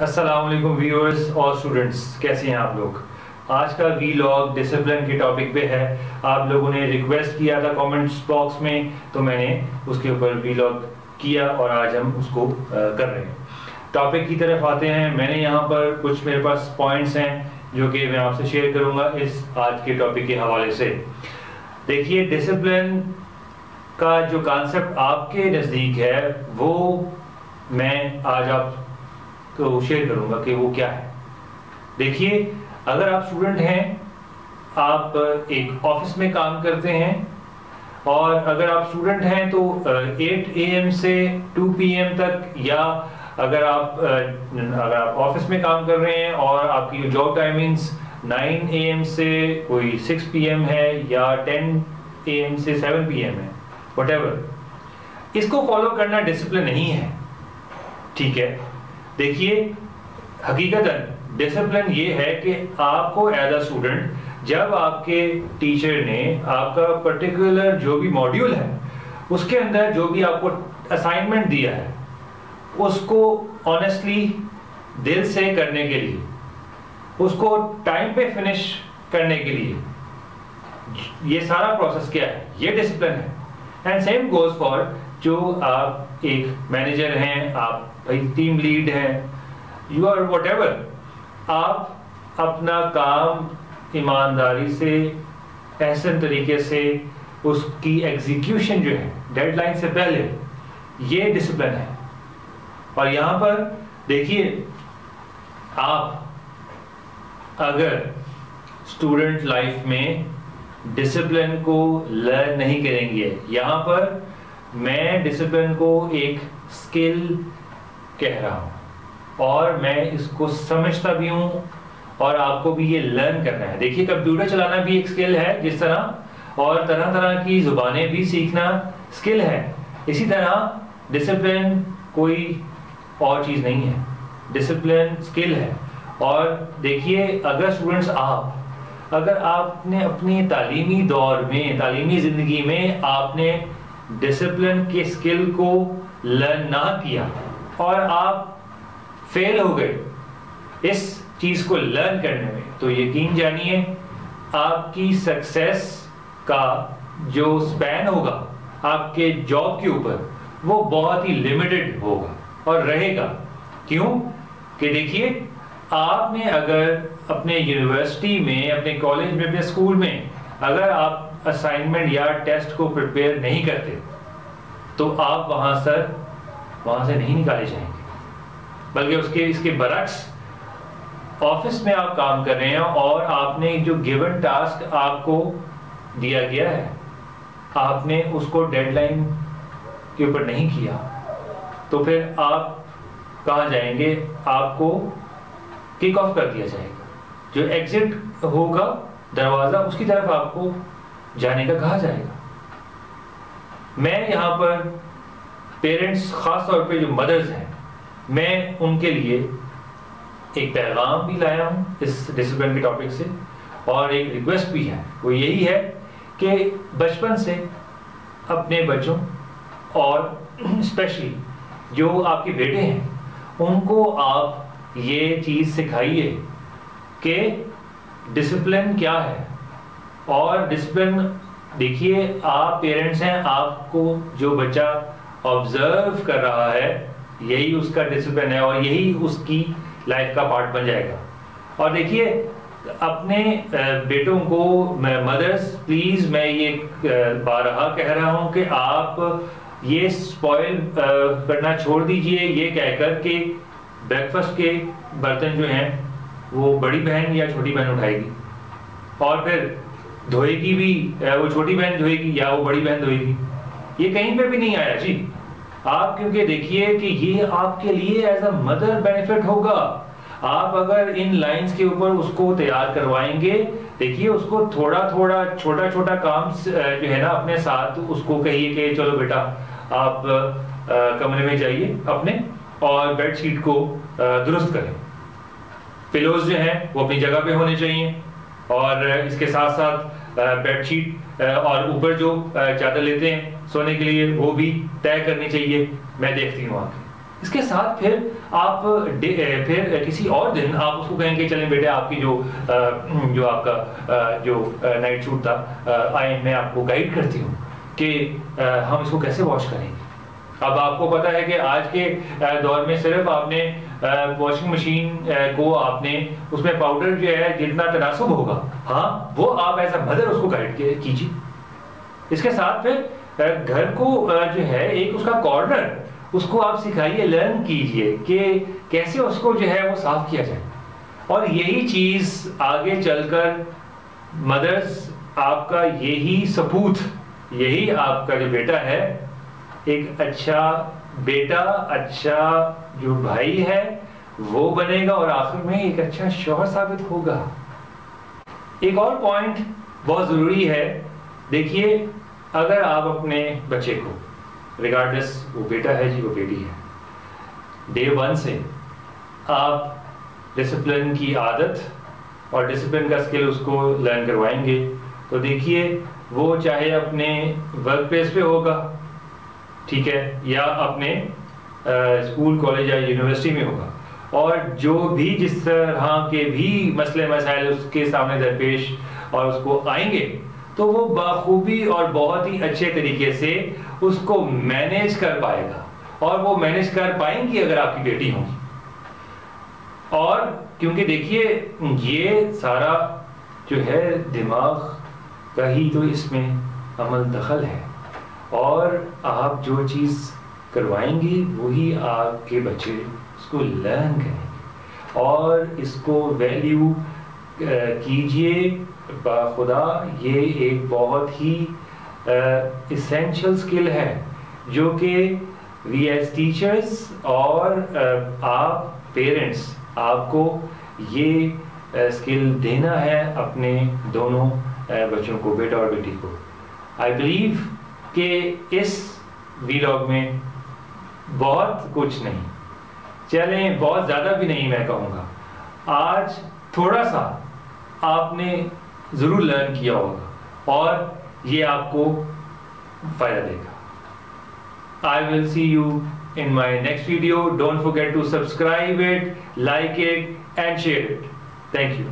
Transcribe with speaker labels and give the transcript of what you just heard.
Speaker 1: वालेकुम व्यूअर्स और स्टूडेंट्स कैसे हैं आप लोग? आज का वी लॉग डिसिप्लिन के टॉपिक पे है। आप लोगों ने रिक्वेस्ट किया था कमेंट्स बॉक्स में तो मैंने उसके ऊपर वी लॉग किया और आज हम उसको कर रहे हैं। टॉपिक की तरफ़ आते हैं। मैंने यहाँ पर कुछ मेरे पास पॉइंट्स हैं, जो कि मैं आपसे शेयर करूँगा इस आज के टॉपिक के हवाले से। देखिए डिसिप्लिन का जो कॉन्सेप्ट आपके नज़दीक है, वो मैं आज आपको शेयर करूँगा कि वो क्या है। देखिए, अगर आप स्टूडेंट हैं, आप एक ऑफ़िस में काम करते हैं, और अगर आप स्टूडेंट हैं तो 8 एम से 2 पीएम तक, या अगर आप अगर आप ऑफ़िस में काम कर रहे हैं, और आपकी जॉब टाइमिंग्स 9 एम से कोई 6 पीएम है, या 10 एम से 7 पीएम है वट इसको फॉलो करना डिसिप्लिन नहीं है। ठीक है? देखिए हकीकतन डिसिप्लिन ये है कि आपको एज अ स्टूडेंट जब आपके टीचर ने आपका पर्टिकुलर जो भी मॉड्यूल है, उसके अंदर जो भी आपको असाइनमेंट दिया है, उसको ऑनेस्टली दिल से करने के लिए, उसको टाइम पे फिनिश करने के लिए, ये सारा प्रोसेस क्या है? ये डिसिप्लिन है। एंड सेम गोज फॉर जो आप एक मैनेजर हैं, आप भाई टीम लीड है। यू आर वट एवर आप अपना काम ईमानदारी से, ऐसे तरीके से उसकी एग्जीक्यूशन जो है डेडलाइन से पहले, ये डिसिप्लिन है। और यहाँ पर देखिए, आप अगर स्टूडेंट लाइफ में डिसिप्लिन को लर्न नहीं करेंगे, यहाँ पर मैं डिसिप्लिन को एक स्किल कह रहा हूँ। और मैं इसको समझता भी हूँ और आपको भी ये लर्न करना है। देखिए कंप्यूटर चलाना भी एक स्किल है, जिस तरह, और तरह तरह की जुबानें भी सीखना स्किल है। इसी तरह डिसिप्लिन कोई और चीज़ नहीं है। डिसिप्लिन स्किल है। और देखिए, अगर स्टूडेंट्स आप, अगर आपने अपनी तालीमी दौर में, तालीमी ज़िंदगी में आपने डिसिप्लिन के स्किल को लर्न ना किया और आप फेल हो गए इस चीज़ को लर्न करने में। तो यकीन जानिए, आपकी सक्सेस का जो स्पैन होगा, आपके जॉब के ऊपर, वो बहुत ही लिमिटेड होगा और रहेगा। क्यों? कि देखिए, आपने अगर अपने यूनिवर्सिटी में, अपने कॉलेज में, अपने स्कूल में अगर आप असाइनमेंट या टेस्ट को प्रिपेयर नहीं करते तो आप वहाँ सर वहाँ से नहीं निकाले जाएँगे। बल्कि उसके, इसके बरक्स ऑफ़िस में आप काम कर रहे हैं और आपने जो गिवन टास्क आपको दिया गया है, आपने उसको डेडलाइन के ऊपर नहीं किया तो फिर आप कहा जाएँगे? आपको किक ऑफ़ कर दिया जाएगा। जो एग्जिट होगा दरवाज़ा, उसकी तरफ़ आपको जाने का कहा जाएगा। मैं यहाँ पर पेरेंट्स, खास तौर पे जो मदर्स हैं, मैं उनके लिए एक पैगाम भी लाया हूँ इस डिसिप्लिन के टॉपिक से, और एक रिक्वेस्ट भी है। वो यही है कि बचपन से अपने बच्चों और स्पेशली जो आपके बेटे हैं, उनको आप ये चीज़ सिखाइए कि डिसिप्लिन क्या है। और डिसिप्लिन देखिए, आप पेरेंट्स हैं, आपको जो बच्चा ऑब्ज़र्व कर रहा है, यही उसका डिसिप्लिन है और यही उसकी लाइफ का पार्ट बन जाएगा। और देखिए, अपने बेटों को मदर्स प्लीज़ मैं ये बारहा कह रहा हूँ कि आप ये स्पॉइल करना छोड़ दीजिए, ये कहकर कि ब्रेकफास्ट के बर्तन जो हैं, वो बड़ी बहन या छोटी बहन उठाएगी। और फिर धोएगी भी वो छोटी बहन धोएगी या वो बड़ी बहन धोएगी। ये कहीं पे भी नहीं आया, जी। आप, क्योंकि देखिए कि ये आपके लिए एज अ मदर बेनिफिट होगा। आप अगर इन लाइंस के ऊपर उसको तैयार करवाएँगे, देखिए उसको थोड़ा थोड़ा छोटा छोटा काम जो है ना, अपने साथ उसको कहिए कि, चलो बेटा, आप कमरे में जाइए अपने और बेडशीट को दुरुस्त करें। पिलोज जो हैं, वो अपनी जगह पे होने चाहिए और इसके साथ साथ बेडशीट और ऊपर जो चादर लेते हैं सोने के लिए वो भी तय करनी चाहिए। मैं देखती हूँ आके इसके साथ फिर आप फिर किसी और दिन आप उसको कहेंगे, चलें बेटे, आपकी जो जो आपका जो नाइट शूट था आए, मैं आपको गाइड करती हूँ कि हम इसको कैसे वॉश करेंगे। अब आपको पता है कि आज के दौर में सिर्फ़ आपने वॉशिंग मशीन को आपने उसमें पाउडर जो है, जितना तनासब होगा हाँ वो आप एज अ मदर उसको गाइड कीजिए। इसके साथ फिर घर को जो है, एक उसका कॉर्नर उसको आप सिखाइए लर्न कीजिए कि कैसे उसको जो है वो साफ़ किया जाए। और यही चीज़ आगे चलकर मदर्स, आपका यही सपूत यही आपका जो बेटा है, एक अच्छा बेटा अच्छा जो भाई है, वो बनेगा और आखिर में एक अच्छा शोहर साबित होगा। एक और पॉइंट बहुत ज़रूरी है, देखिए अगर आप अपने बच्चे को रिगार्डलेस वो बेटा है जी, वो बेटी है डे वन से आप डिसिप्लिन की आदत और डिसिप्लिन का स्किल उसको लर्न करवाएँगे तो देखिए, वो चाहे अपने वर्क प्लेस पे होगा, ठीक है, या अपने स्कूल कॉलेज या यूनिवर्सिटी में होगा, और जो भी जिस तरह के भी मसले मसाइल उसके सामने दरपेश और उसको आएँगे तो वो बाखूबी और बहुत ही अच्छे तरीके से उसको मैनेज कर पाएगा। और वो मैनेज कर पाएँगी अगर आपकी बेटी होगी। और क्योंकि देखिए, ये सारा जो है दिमाग का ही तो इसमें अमल दखल है। और आप जो चीज़ करवाएँगी, वही आपके बच्चे उसको लर्न करेंगे। और इसको वैल्यू कीजिए खुदा ये एक बहुत ही इसेंशियल स्किल है, जो कि वी एज टीचर्स और आप पेरेंट्स आपको ये स्किल देना है अपने दोनों बच्चों को, बेटा और बेटी को। आई बिलीव कि इस वीलॉग में बहुत कुछ नहीं। चलें, बहुत ज़्यादा भी नहीं मैं कहूँगा। आज थोड़ा सा आपने ज़रूर लर्न किया होगा और ये आपको फ़ायदा देगा। I will see you in my next video don't forget to subscribe it like it and share it thank you